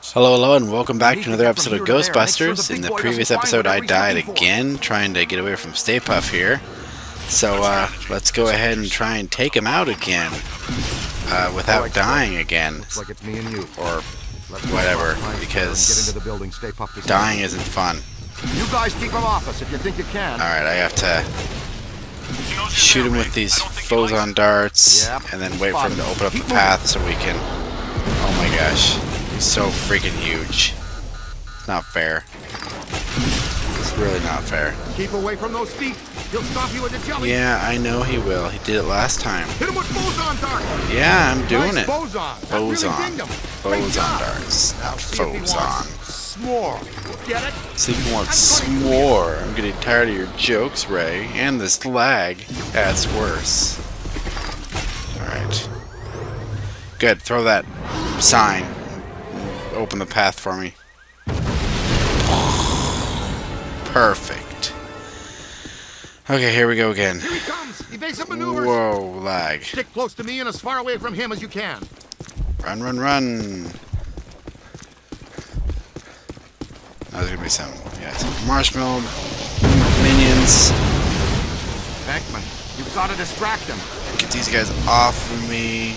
darts. Hello, hello, and welcome back to to another episode of here to there. Make sure Ghostbusters. the In the previous episode, I died again, trying to get away from Stay Puft here. So, uh, let's go ahead and try and take him out again. Uh, without dying again. Looks like it's me and you. Or Let's go whatever, find because into the building. Stay Puft. this dying isn't fun. You guys keep him off us if you think you can. Alright, I have to shoot him with these boson darts, and then wait for him to open up the path so we can... Oh my gosh. So freaking huge. It's not fair. It's really not fair. Keep away from those feet. He'll stop you with the jelly. Yeah, I know he will. He did it last time. Hit him with boson dart. Yeah, I'm doing nice it. Boson. That really Boson. dinged him. Great Boson job. darts, not Now see if he wants Phozon. S'more. Get it? If you want s'more. I'm getting tired of your jokes, Ray. And this lag. That's worse. Alright. Good. Throw that sign. Open the path for me. Perfect. Okay, here we go again. Here he comes. Evasive maneuvers. Whoa, lag. Stick close to me and as far away from him as you can. Run, run, run. Now there's gonna be some, yeah, some marshmallow minions. Venkman, you've got to distract them. Get these guys off of me.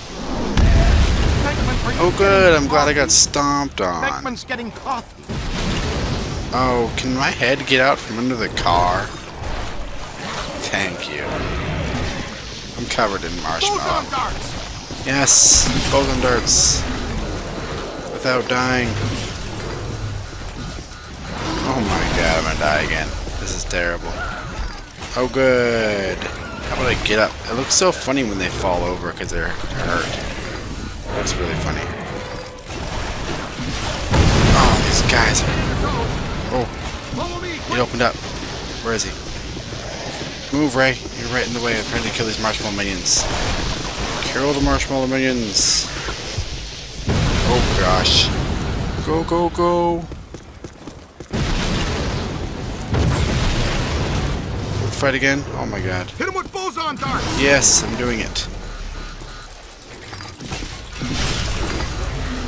Venkman, are you Oh, good. I'm glad I got stomped on. Venkman's getting coffee. Oh, can my head get out from under the car? Thank you. I'm covered in marshmallow. Yes, boson darts. Without dying. Oh my god, I'm gonna die again. This is terrible. Oh good. How about I get up? It looks so funny when they fall over because they're hurt. That's really funny. Oh, these guys. Oh, it opened up. Where is he? Move, Ray. You're right in the way. I'm trying to kill these marshmallow minions. Kill the marshmallow minions. Oh gosh. Go, go, go. Fight again? Oh my god. Hit him with boson darts. Yes, I'm doing it.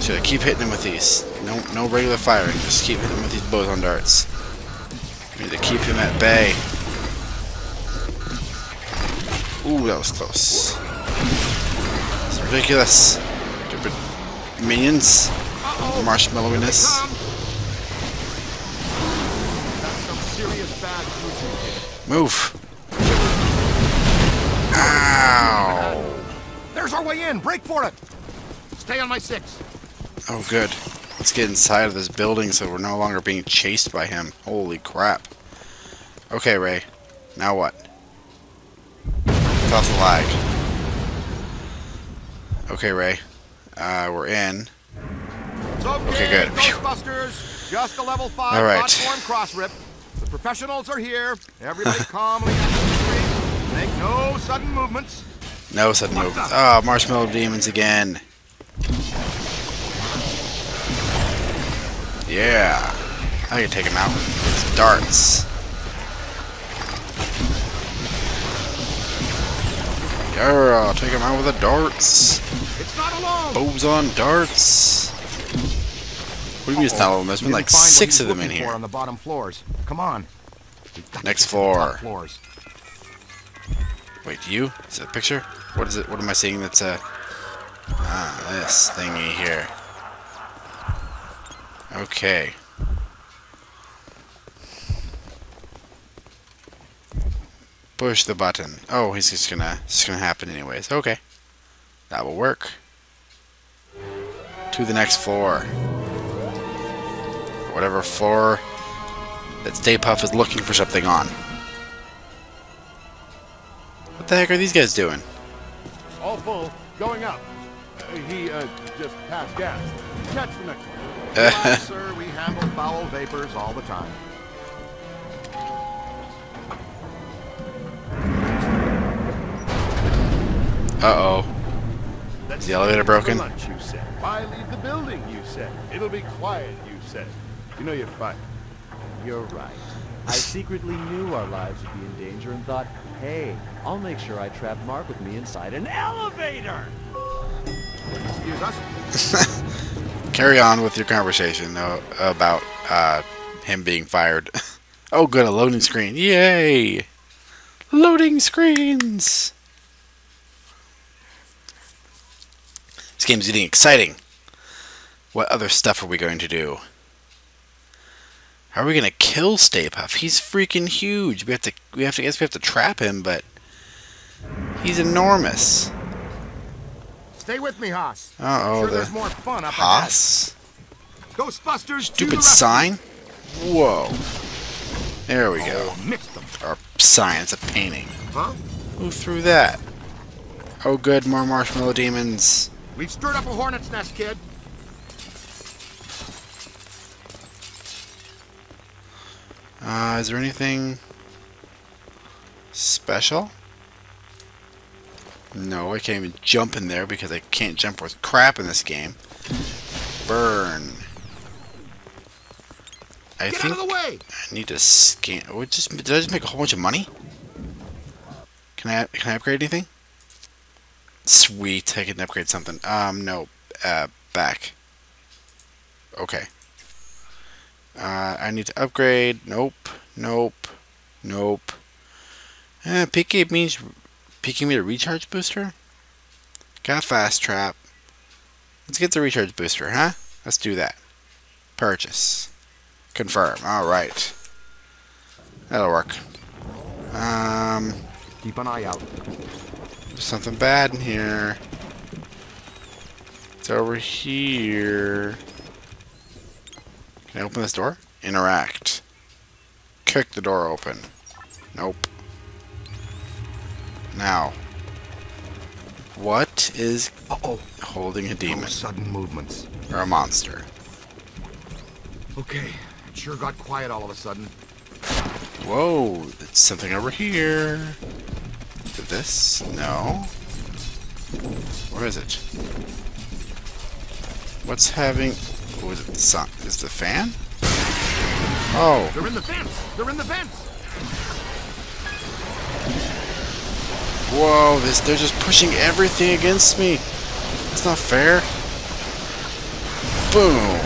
Should I keep hitting him with these? No, no regular firing. Just keep hitting him with these boson darts. Need to keep him at bay. Ooh, that was close. It's ridiculous. Stupid minions. Uh-oh. Marshmallowiness. Come. That's some serious bad juju. Move. Ow. There's our way in. Break for it. Stay on my six. Oh, good. Let's get inside of this building so we're no longer being chased by him. Holy crap. Okay, Ray. Now what? Toss the lag. Okay, Ray. Uh, we're in. Okay, good. Ghostbusters. Just a level five All right. platform cross rip. The professionals are here. Everybody calmly. Make no sudden movements. No sudden movements. Oh, marshmallow demons again. Yeah. I can take him out with darts. Yeah, I'll take him out with the darts. It's not alone. Boson darts. What do you mean it's not alone? There's been like six of them in here. On the bottom floors. Come on. We've got to Next get to the top floor. Floors. Wait, you? Is that a picture? What is it? What am I seeing that's a... Ah, this thingy here. Okay. Push the button. Oh, he's just gonna... It's gonna happen anyways. Okay. That will work. To the next floor. Whatever floor that Stay Puft is looking for something on. What the heck are these guys doing? All full, going up. Uh, he uh, just passed gas. Catch the next one. Relax, sir. We handle foul vapors all the time. Uh-oh. That's the elevator broken? For lunch, you said. Why leave the building, you said. It'll be quiet, you said. You know you're fired. You're right. I secretly knew our lives would be in danger and thought, hey, I'll make sure I trap Mark with me inside an elevator! Excuse us. carry on with your conversation about uh, him being fired. oh, good, a loading screen. Yay! Loading screens! This game's getting exciting. What other stuff are we going to do? How are we gonna kill Stay Puft? He's freaking huge. We have to. We have to. I guess we have to trap him, but he's enormous. Stay with me, Haas. Uh oh, sure the there's more fun up Haas. ahead. Ghostbusters. Stupid sign. Whoa. There we go. Oh, mix them. Or sign. It's a painting. Huh? Who threw that? Oh, good. More marshmallow demons. We've stirred up a hornet's nest, kid. Uh, is there anything special? No, I can't even jump in there because I can't jump worth crap in this game. Burn. I Get think out of the way. I need to scan. What just did I just make a whole bunch of money? Can I can I upgrade anything? Sweet, I can upgrade something. Um, no, uh, back. Okay. Uh, I need to upgrade. Nope, nope, nope. Uh, PK means picking me a recharge booster. Got a fast trap. Let's get the recharge booster, huh? Let's do that. Purchase. Confirm. All right. That'll work. Um, Keep an eye out. there's something bad in here. It's over here. Can I open this door? Interact. Kick the door open. Nope. Now. What is Uh-oh. holding a No demon sudden movements. or a monster? Okay. It sure got quiet all of a sudden. Whoa, it's something over here. This? No. Where is it? What's having... Oh, is it the sun? Is the fan? Oh, They're in the vents. They're in the vents. Whoa, this, they're just pushing everything against me. It's not fair. Boom.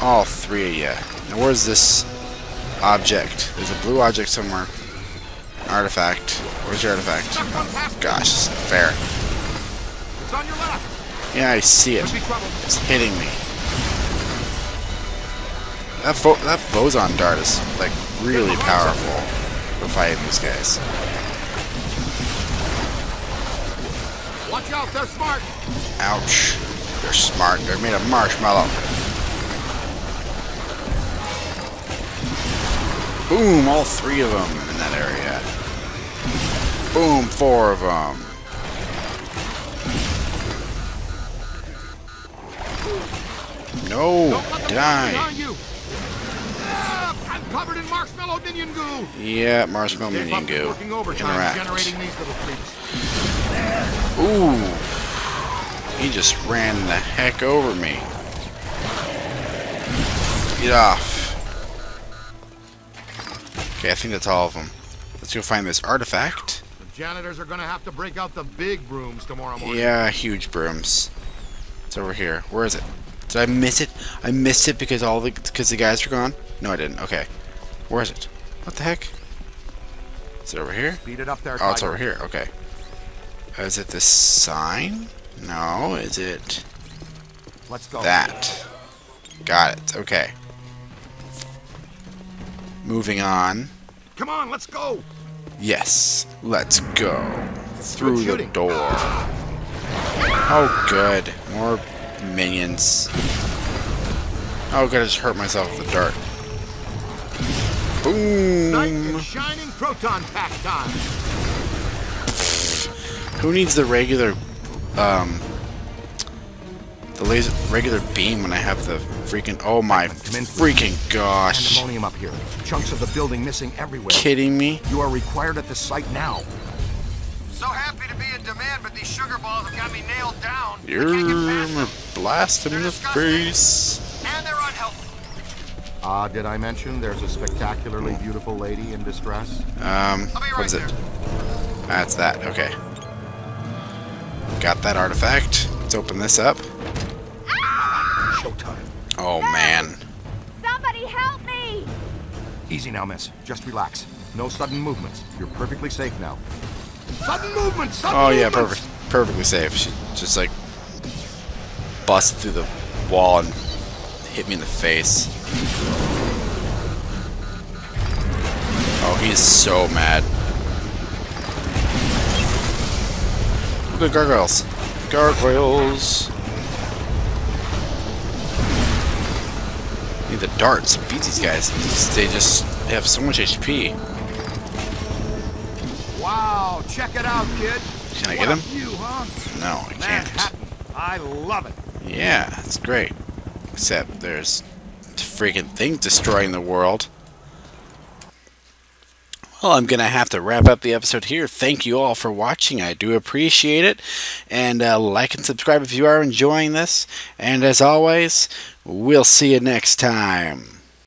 All three of you. Now where's this object? There's a blue object somewhere. Artifact. Where's your artifact? Duck one past. Gosh, this isn't fair. It's on your left. Yeah, I see it. Could be trouble. It's hitting me. That that boson dart is like really powerful for fighting these guys. Watch out. They're smart. Ouch. They're smart. They're made of marshmallow. Boom! All three of them in that area. Boom! Four of them. No! Don't let them Die! Ah, I'm covered in marshmallow minion goo. Yeah, marshmallow minion goo. Working overtime, Interact. Ooh. He just ran the heck over me. Get off. Okay, I think that's all of them. Let's go find this artifact. The janitors are gonna have to break out the big brooms tomorrow morning. Yeah, huge brooms. It's over here. Where is it? Did I miss it? I missed it because all the because the guys were gone. No, I didn't. Okay, where is it? What the heck? Is it over here? Beat it up there, Oh, it's over here. Okay. Uh, is it the sign? No. Is it Let's go. that? Got it. Okay. Moving on. Come on, let's go. Yes. Let's go through the door. Oh, good. More minions. Oh, good. I just hurt myself with the dart. Night Boom. shining proton pack time. Who needs the regular, um, the laser, regular beam when I have the freaking, oh my Come freaking gosh. Pandemonium up here. Chunks of the building missing everywhere. Kidding me? You are required at the site now. So happy to be in demand, but these sugar balls have got me nailed down. You're can't get past gonna them, blast him in the disgusting. face. and they're unhealthy. Ah, did I mention there's a spectacularly beautiful lady in distress? Um, I'll be right is there. it? That's that, okay. Got that artifact. Let's open this up. Showtime. Oh man. Somebody help me! Easy now, miss. Just relax. No sudden movements. You're perfectly safe now. Sudden movements! Sudden Oh yeah, movements! perfect, perfectly safe. She just like busted through the wall and hit me in the face. Oh, he's so mad. At gargoyles. Gargoyles. Need the darts. Beat these guys. They just have so much HP. Wow, check it out, kid. Can I What get him? view, huh? No, I can't. Manhattan. I love it. Yeah, it's great. Except there's a freaking thing destroying the world. Well, I'm going to have to wrap up the episode here. Thank you all for watching. I do appreciate it. And uh, like and subscribe if you are enjoying this. And as always, we'll see you next time.